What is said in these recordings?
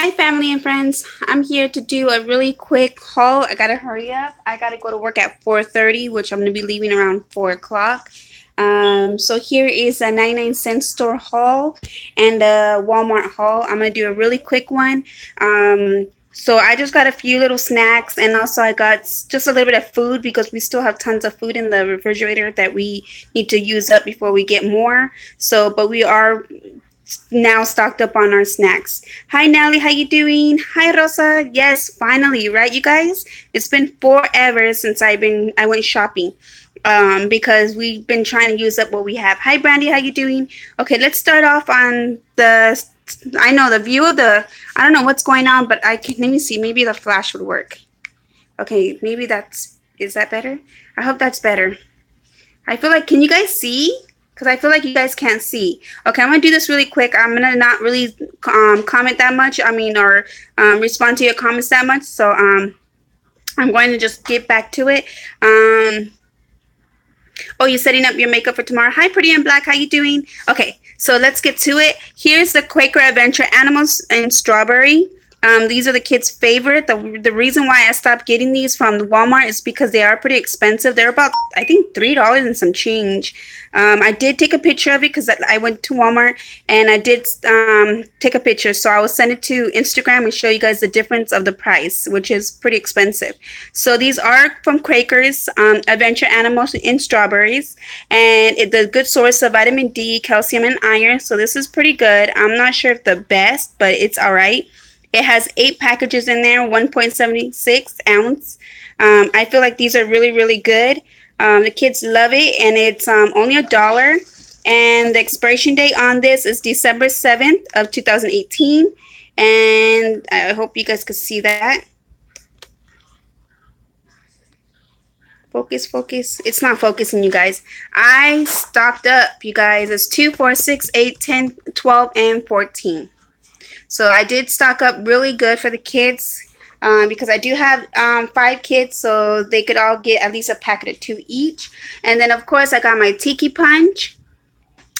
Hi, family and friends. I'm here to do a really quick haul. I gotta hurry up. I gotta go to work at 4:30, which I'm gonna be leaving around 4 o'clock. Um, so here is a 99 cent store haul and a Walmart haul. I'm gonna do a really quick one. Um, so I just got a few little snacks and also I got just a little bit of food because we still have tons of food in the refrigerator that we need to use up before we get more. So, but we are now stocked up on our snacks. Hi Nelly, how you doing? Hi Rosa. Yes, finally, right you guys? It's been forever since I've been I went shopping. Um, because we've been trying to use up what we have. Hi Brandy, how you doing? Okay, let's start off on the I know the view of the I don't know what's going on, but I can let me see. Maybe the flash would work. Okay, maybe that's is that better? I hope that's better. I feel like can you guys see? Because I feel like you guys can't see. Okay, I'm gonna do this really quick. I'm gonna not really um, comment that much. I mean, or um, respond to your comments that much. So um, I'm going to just get back to it. Um, oh, you're setting up your makeup for tomorrow. Hi, pretty and black. How you doing? Okay, so let's get to it. Here's the Quaker Adventure Animals and Strawberry. Um, these are the kids' favorite. The, the reason why I stopped getting these from Walmart is because they are pretty expensive. They're about, I think, $3 and some change. Um, I did take a picture of it because I went to Walmart and I did um, take a picture. So I will send it to Instagram and show you guys the difference of the price, which is pretty expensive. So these are from Quakers, um, Adventure Animals in strawberries. And it's a good source of vitamin D, calcium, and iron. So this is pretty good. I'm not sure if the best, but it's all right. It has eight packages in there, 1.76 ounce. Um, I feel like these are really, really good. Um, the kids love it, and it's um, only a dollar. And the expiration date on this is December 7th of 2018. And I hope you guys could see that. Focus, focus. It's not focusing, you guys. I stocked up, you guys. It's 2, 4, 6, 8, 10, 12, and 14. So I did stock up really good for the kids um, because I do have um, five kids, so they could all get at least a packet of two each. And then, of course, I got my Tiki Punch.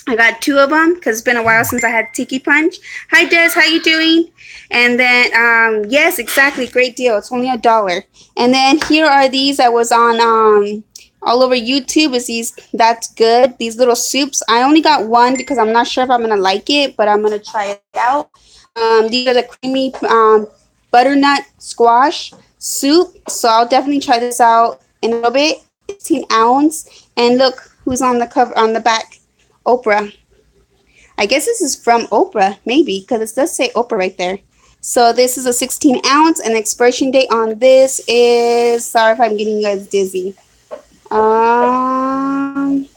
I got two of them because it's been a while since I had Tiki Punch. Hi, Des. How you doing? And then, um, yes, exactly. Great deal. It's only a dollar. And then here are these. I was on um, all over YouTube. Is these? That's good. These little soups. I only got one because I'm not sure if I'm gonna like it, but I'm gonna try it out. Um, these are the creamy um, butternut squash soup. So I'll definitely try this out in a little bit. 16 ounce. And look who's on the cover on the back. Oprah. I guess this is from Oprah, maybe, because it does say Oprah right there. So this is a 16 ounce, and expiration date on this is sorry if I'm getting you guys dizzy. Um,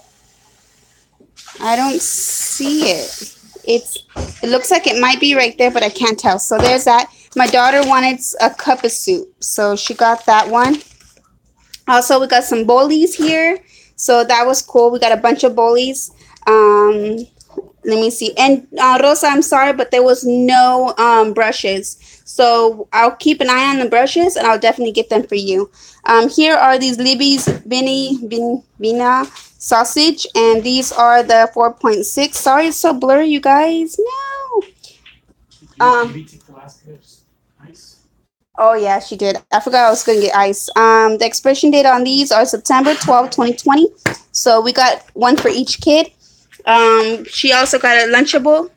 I don't see it it's it looks like it might be right there, but I can't tell. So there's that. My daughter wanted a cup of soup, so she got that one. Also, we got some bowlies here, so that was cool. We got a bunch of bowlies. Um, let me see. And uh, Rosa, I'm sorry, but there was no um, brushes. So I'll keep an eye on the brushes and I'll definitely get them for you. Um, here are these Libby's Bin, Bina sausage, and these are the 4.6. Sorry, it's so blurry, you guys. No. Um, oh, yeah, she did. I forgot I was to get ice. Um, the expiration date on these are September 12, 2020. So we got one for each kid. Um, she also got a Lunchable.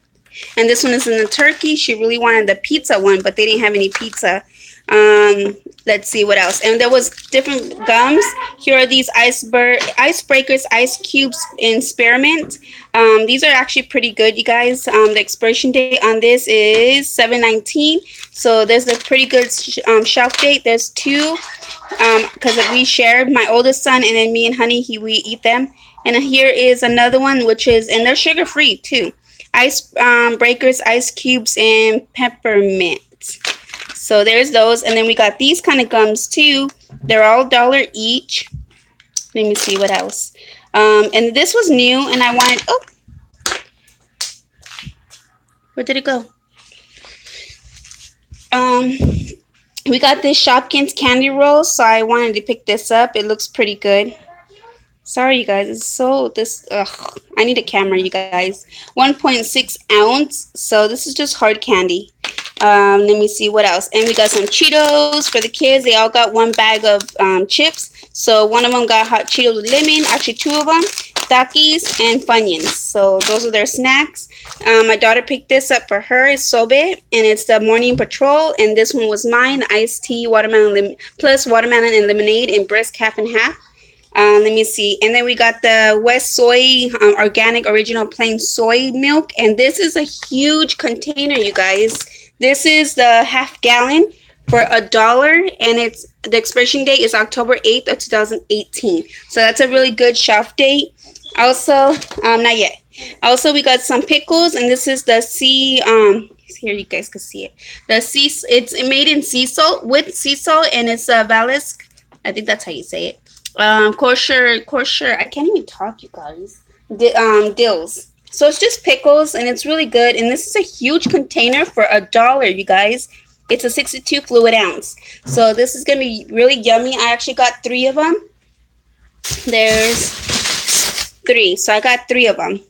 And this one is in the turkey. She really wanted the pizza one, but they didn't have any pizza. Um, let's see what else. And there was different gums. Here are these iceberg icebreakers, ice cubes in spearmint. Um, these are actually pretty good, you guys. Um, the expiration date on this is 719. So there's a pretty good sh um, shelf date. There's two because um, we shared my oldest son and then me and honey, he we eat them. And here is another one, which is and they're sugar free too. Ice um, breakers, ice cubes, and peppermint. So there's those. And then we got these kind of gums too. They're all dollar each. Let me see what else. Um, and this was new and I wanted, oh, where did it go? Um, we got this Shopkins candy roll, so I wanted to pick this up. It looks pretty good. Sorry, you guys. It's so this. Ugh, I need a camera, you guys. 1.6 ounce. So this is just hard candy. Um, let me see what else. And we got some Cheetos for the kids. They all got one bag of um, chips. So one of them got hot Cheetos with lemon. Actually, two of them. Takis and Funyuns. So those are their snacks. Um, my daughter picked this up for her. It's Sobe, and it's the Morning Patrol. And this one was mine. Iced tea, watermelon, lim- plus watermelon and lemonade and brisk half and half. Uh, let me see. And then we got the West Soy um, Organic Original Plain Soy Milk. And this is a huge container, you guys. This is the half gallon for a dollar. And it's the expiration date is October 8th of 2018. So that's a really good shelf date. Also, um, not yet. Also, we got some pickles, and this is the sea. Um, here you guys can see it. The sea. It's made in sea salt with sea salt, and it's a uh. I think that's how you say it. Um, kosher, kosher. I can't even talk, you guys. D- um, dills. So it's just pickles, and it's really good. And this is a huge container for a dollar, you guys. It's a 62 fluid ounce. So this is gonna be really yummy. I actually got three of them. There's three. So I got three of them.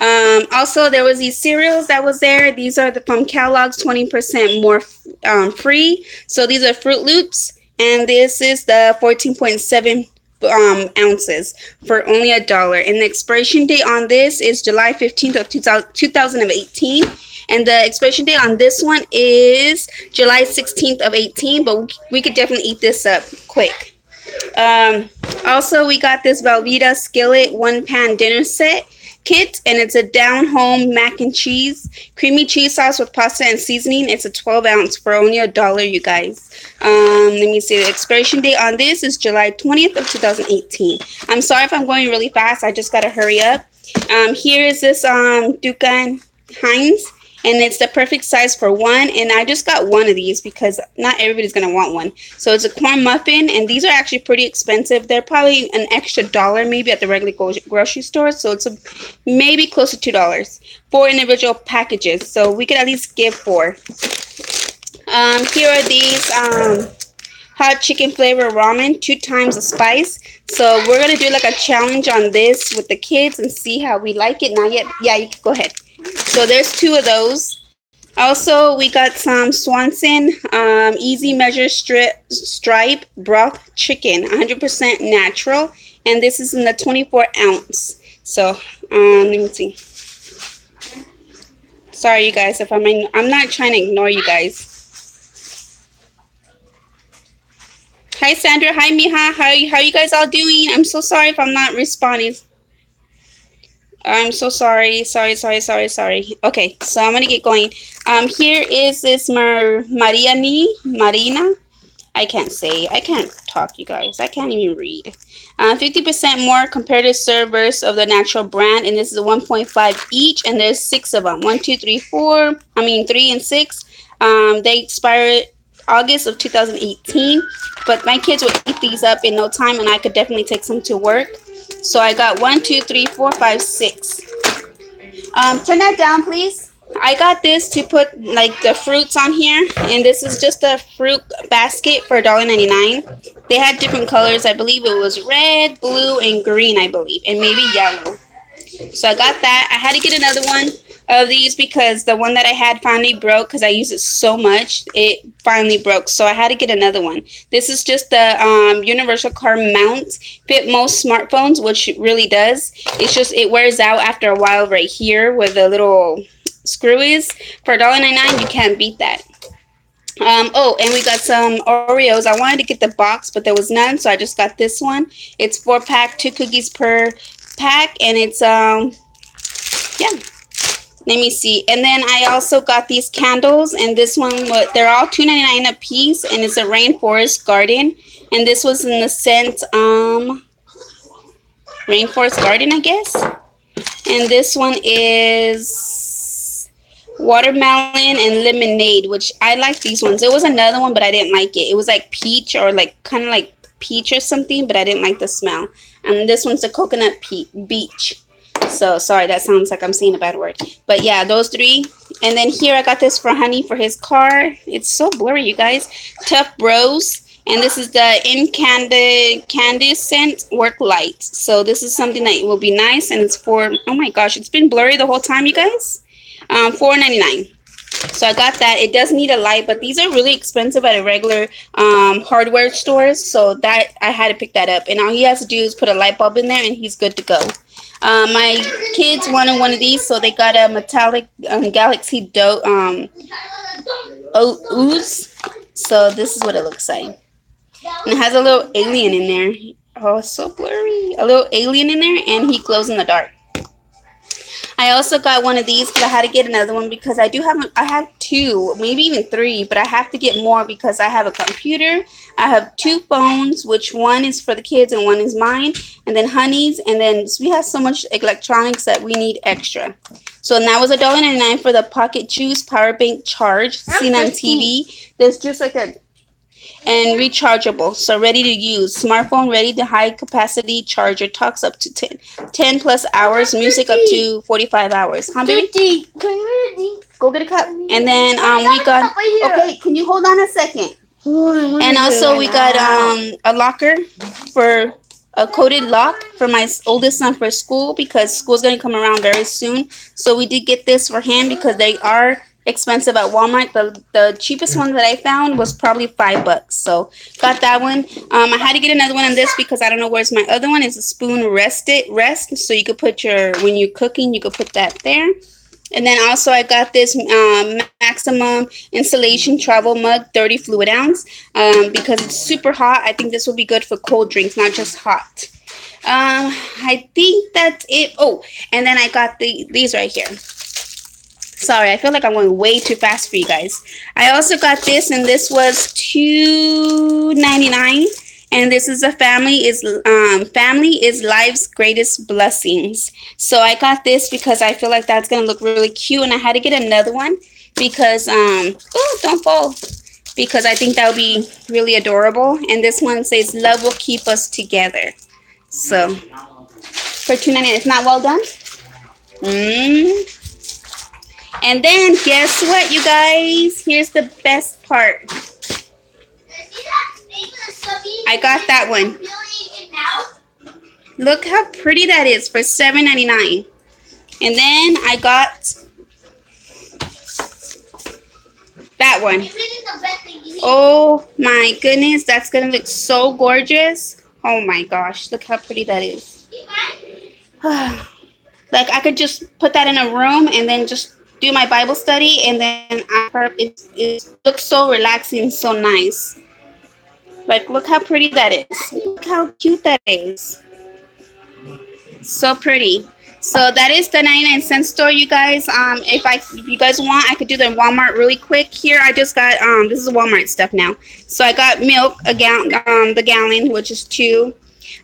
Um, also, there was these cereals that was there. These are the from Kellogg's 20% more um, free. So these are Froot Loops, and this is the 14.7 um, ounces for only a dollar. And the expiration date on this is July 15th of 2018. And the expiration date on this one is July 16th of 18, but we could definitely eat this up quick. Um, also, we got this Velveeta skillet one pan dinner set kit, and it's a down home mac and cheese, creamy cheese sauce with pasta and seasoning. It's a 12 ounce for only a dollar, you guys. Um, let me see. The expiration date on this is July 20th of 2018. I'm sorry if I'm going really fast. I just gotta hurry up. Um, here is this um Duncan Hines and it's the perfect size for one. And I just got one of these because not everybody's gonna want one. So it's a corn muffin, and these are actually pretty expensive. They're probably an extra dollar maybe at the regular grocery store. So it's a, maybe close to two dollars for individual packages. So we could at least give four. Um, here are these um, hot chicken flavor ramen, two times the spice. So we're gonna do like a challenge on this with the kids and see how we like it. Not yet. Yeah, you can go ahead. So there's two of those. Also, we got some Swanson um, Easy Measure strip, Stripe Broth Chicken, 100% natural. And this is in the 24 ounce. So, um, let me see. Sorry, you guys, if I'm in, I'm not trying to ignore you guys. Hi, Sandra. Hi, Miha. How, how you guys all doing? I'm so sorry if I'm not responding. I'm so sorry, sorry, sorry, sorry, sorry. Okay, so I'm gonna get going. Um, here is this Mar Mariani Marina. I can't say. I can't talk, you guys. I can't even read. Uh, 50% more comparative servers of the natural brand, and this is a 1.5 each, and there's six of them. One, two, three, four. I mean, three and six. Um, they expire August of 2018, but my kids would eat these up in no time, and I could definitely take some to work. So I got one, two, three, four, five, six. Um, turn that down, please. I got this to put like the fruits on here, and this is just a fruit basket for $1.99. They had different colors. I believe it was red, blue, and green, I believe, and maybe yellow. So I got that. I had to get another one of these because the one that I had finally broke because I use it so much. It finally broke, so I had to get another one. This is just the um, universal car mount. Fit most smartphones, which it really does. It's just it wears out after a while right here where the little screw is. For $1.99, you can't beat that. Um, oh, and we got some Oreos. I wanted to get the box, but there was none, so I just got this one. It's four pack, two cookies per pack, and it's um, yeah, let me see. And then I also got these candles, and this one, they're all two ninety nine a piece, and it's a rainforest garden. And this was in the scent, um, rainforest garden, I guess. And this one is watermelon and lemonade, which I like these ones. There was another one, but I didn't like it. It was like peach or like kind of like peach or something, but I didn't like the smell. And this one's a coconut pe- beach. So sorry, that sounds like I'm saying a bad word. But yeah, those three. And then here I got this for Honey for his car. It's so blurry, you guys. Tough Bros. And this is the incandescent work light. So this is something that will be nice. And it's for, oh my gosh, it's been blurry the whole time, you guys. Um, Four ninety nine. So I got that. It does need a light, but these are really expensive at a regular um, hardware stores. So that I had to pick that up. And all he has to do is put a light bulb in there, and he's good to go. Uh, my kids wanted one of these, so they got a metallic um, Galaxy Do um, ooze. So this is what it looks like. And it has a little alien in there. Oh, so blurry. A little alien in there, and he glows in the dark. I also got one of these because I had to get another one because I do have I have two, maybe even three, but I have to get more because I have a computer. I have two phones, which one is for the kids and one is mine, and then Honey's, and then we have so much electronics that we need extra. So and that was a dollar ninety nine for the Pocket Juice Power Bank Charge seen on TV. There's just like a and rechargeable. So ready to use. Smartphone ready to high capacity charger talks up to 10, 10 plus hours, music up to 45 hours. Huh, baby? Go get a cup. And then um we got okay, can you hold on a second? And also we got um a locker for a coded lock for my oldest son for school because school's going to come around very soon. So we did get this for him because they are expensive at Walmart. The the cheapest one that I found was probably five bucks. So got that one. Um, I had to get another one on this because I don't know where's my other one. It's a spoon rest it rest. So you could put your when you're cooking, you could put that there. And then also I got this um, maximum insulation travel mug, 30 fluid ounce, um, because it's super hot. I think this will be good for cold drinks, not just hot. Um, I think that's it. Oh, and then I got the these right here. Sorry, I feel like I'm going way too fast for you guys. I also got this, and this was two ninety nine. And this is a family is um family is life's greatest blessings. So I got this because I feel like that's gonna look really cute, and I had to get another one because um oh don't fall because I think that would be really adorable. And this one says love will keep us together. So for two ninety nine, it's not well done. Mmm. And then guess what, you guys? Here's the best part. I got that one. Look how pretty that is for $7.99. And then I got that one. Oh my goodness, that's gonna look so gorgeous. Oh my gosh, look how pretty that is. like I could just put that in a room and then just do my Bible study, and then it, it looks so relaxing, so nice. Like, look how pretty that is. Look how cute that is. So pretty. So that is the 99 cent store, you guys. Um, if I, if you guys want, I could do the Walmart really quick. Here, I just got um, this is Walmart stuff now. So I got milk, a gallon, um, the gallon, which is two.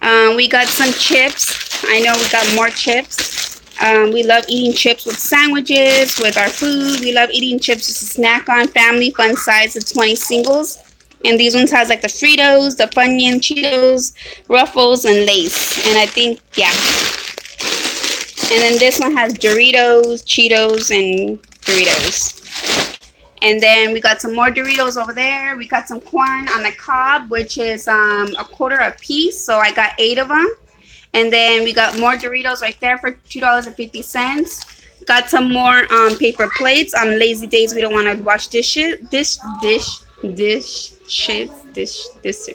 Um, we got some chips. I know we got more chips. Um, we love eating chips with sandwiches, with our food. We love eating chips to snack on. Family fun size of 20 singles. And these ones has like the Fritos, the Funyun, Cheetos, Ruffles, and Lay's. And I think, yeah. And then this one has Doritos, Cheetos, and Doritos. And then we got some more Doritos over there. We got some corn on the cob, which is um, a quarter a piece. So I got eight of them. And then we got more Doritos right there for $2.50. Got some more um, paper plates. On lazy days, we don't want to wash dishes. Dish, dish, dish, shit, dish, dish,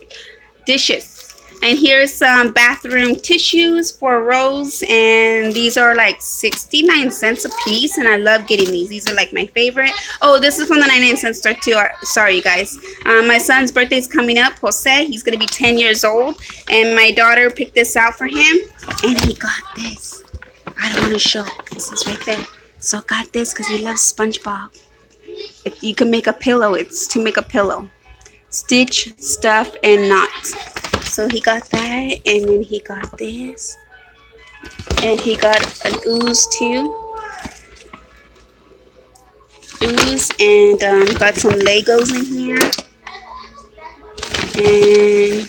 dishes. And here's some bathroom tissues for Rose. And these are like 69 cents a piece. And I love getting these. These are like my favorite. Oh, this is from the 99 cent store too. Sorry, you guys. Um, my son's birthday is coming up. Jose, he's going to be 10 years old. And my daughter picked this out for him. And he got this. I don't want to show. This is right there. So got this because he loves SpongeBob. If you can make a pillow, it's to make a pillow. Stitch, stuff, and knots. So he got that, and then he got this. And he got an ooze too. Ooze, and um, got some Legos in here. And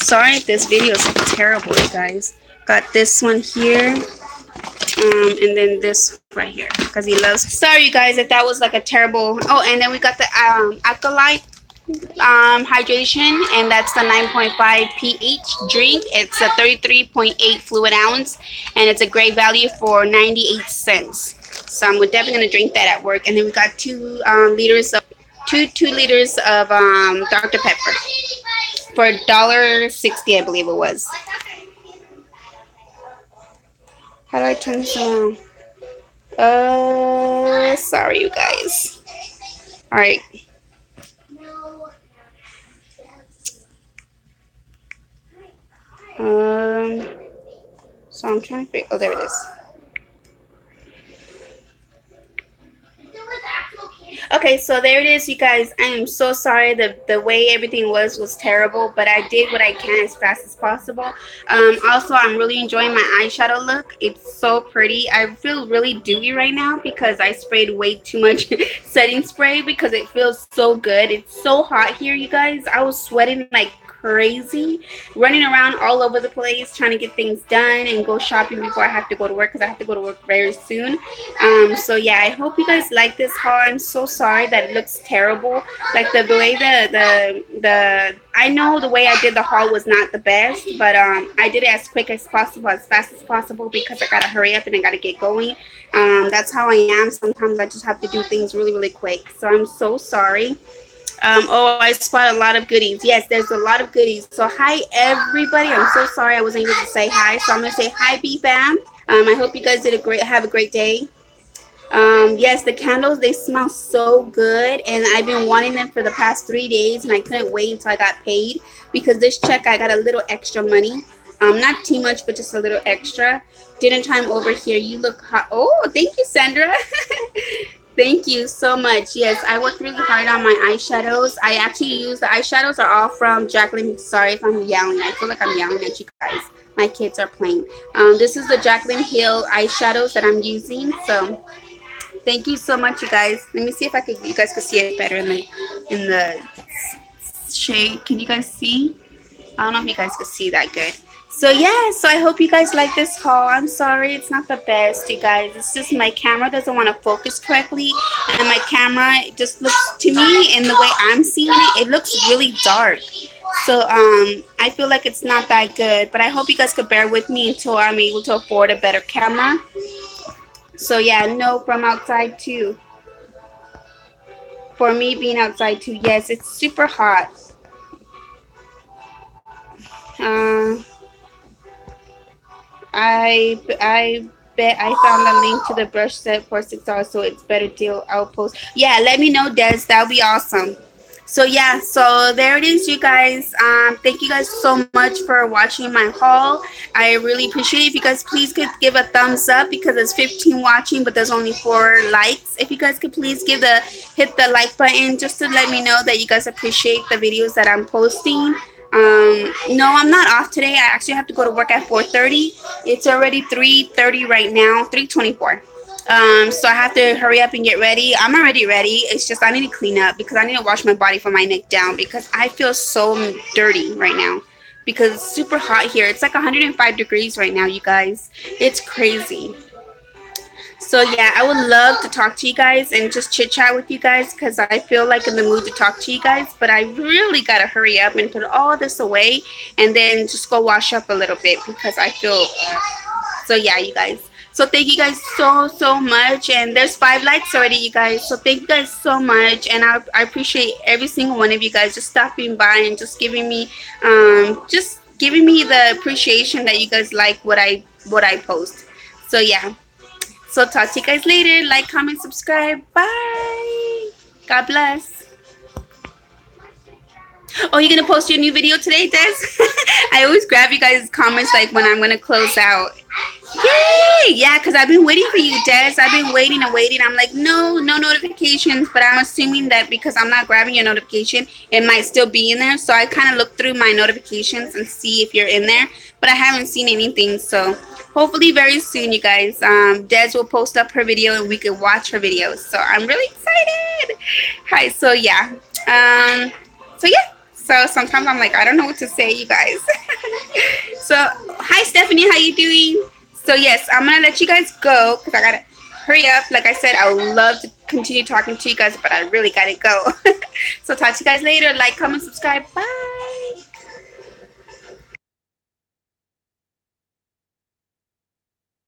sorry this video is terrible, you guys. Got this one here. Um, and then this right here because he loves sorry you guys if that was like a terrible oh and then we got the um Alkaline um, hydration, and that's the 9.5 pH drink. It's a 33.8 fluid ounce, and it's a great value for 98 cents. So I'm definitely gonna drink that at work. And then we got two um, liters of two two liters of um, Dr Pepper for dollar sixty, I believe it was. How do I turn this on? Uh, sorry, you guys. All right. Um, so I'm trying to figure. Oh, there it is. Okay, so there it is, you guys. I am so sorry. The the way everything was was terrible, but I did what I can as fast as possible. Um, also, I'm really enjoying my eyeshadow look. It's so pretty. I feel really dewy right now because I sprayed way too much setting spray because it feels so good. It's so hot here, you guys. I was sweating like crazy, running around all over the place trying to get things done and go shopping before I have to go to work because I have to go to work very soon. Um, so yeah, I hope you guys like this haul. I'm so sorry that it looks terrible. Like the, the way the the the I know the way I did the haul was not the best, but um, I did it as quick as possible, as fast as possible because I gotta hurry up and I gotta get going. Um, that's how I am. Sometimes I just have to do things really really quick. So I'm so sorry. Um, oh, I spot a lot of goodies. Yes, there's a lot of goodies. So hi, everybody. I'm so sorry I wasn't able to say hi. So I'm to say hi, B-Fam. Um, I hope you guys did a great, have a great day. Um, yes, the candles, they smell so good. And I've been wanting them for the past three days. And I couldn't wait until I got paid. Because this check, I got a little extra money. Um, not too much, but just a little extra. Dinner time over here. You look hot. Oh, thank you, Sandra. Thank you so much. Yes, I worked really hard on my eyeshadows. I actually use the eyeshadows are all from Jaclyn. Sorry if I'm yelling. I feel like I'm yelling at you guys. My kids are playing. Um, this is the Jaclyn Hill eyeshadows that I'm using. So thank you so much, you guys. Let me see if I could. You guys could see it better in the in the shade. Can you guys see? I don't know if you guys can see that good. So yeah, so I hope you guys like this haul. I'm sorry it's not the best, you guys. It's just my camera doesn't want to focus correctly. And my camera just looks, to me, in the way I'm seeing it, it looks really dark. So um, I feel like it's not that good. But I hope you guys could bear with me until I'm able to afford a better camera. So yeah, no from outside too. For me being outside too, yes, it's super hot. Uh, I I bet I found the link to the brush set for six dollars, so it's better deal. I'll post. Yeah, let me know, Des. That'll be awesome. So yeah, so there it is, you guys. Um, thank you guys so much for watching my haul. I really appreciate it. If you guys please could give a thumbs up because there's 15 watching, but there's only four likes. If you guys could please give the hit the like button just to let me know that you guys appreciate the videos that I'm posting. Um, no, I'm not off today. I actually have to go to work at 4.30. It's already 3.30 right now, 3.24. Um, so I have to hurry up and get ready. I'm already ready. It's just I need to clean up because I need to wash my body from my neck down because I feel so dirty right now because it's super hot here. It's like 105 degrees right now, you guys. It's crazy. So yeah, I would love to talk to you guys and just chit chat with you guys because I feel like in the mood to talk to you guys. But I really gotta hurry up and put all this away and then just go wash up a little bit because I feel. so yeah, you guys. So thank you guys so so much, and there's five likes already, you guys. So thank you guys so much, and I, I appreciate every single one of you guys just stopping by and just giving me um just giving me the appreciation that you guys like what I what I post. So yeah. So talk to you guys later. Like, comment, subscribe. Bye. God bless. Oh, you're gonna post your new video today, Des? I always grab you guys' comments like when I'm gonna close out. Yay! Yeah, because I've been waiting for you, Des. I've been waiting and waiting. I'm like, no, no notifications, but I'm assuming that because I'm not grabbing your notification, it might still be in there. So I kind of look through my notifications and see if you're in there, but I haven't seen anything. So hopefully very soon, you guys. Um, Des will post up her video and we can watch her videos. So I'm really excited. Hi. So yeah. Um, so yeah. So sometimes I'm like, I don't know what to say, you guys. so hi, Stephanie. How you doing? So yes, I'm gonna let you guys go because I gotta hurry up. Like I said, I would love to continue talking to you guys, but I really gotta go. so talk to you guys later. Like, comment, subscribe. Bye.